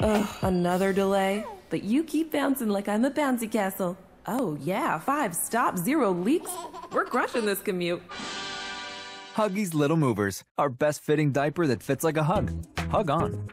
Ugh, another delay. But you keep bouncing like I'm a bouncy castle. Oh, yeah, five stops, zero leaks. We're crushing this commute. Huggies Little Movers, our best fitting diaper that fits like a hug. Hug on.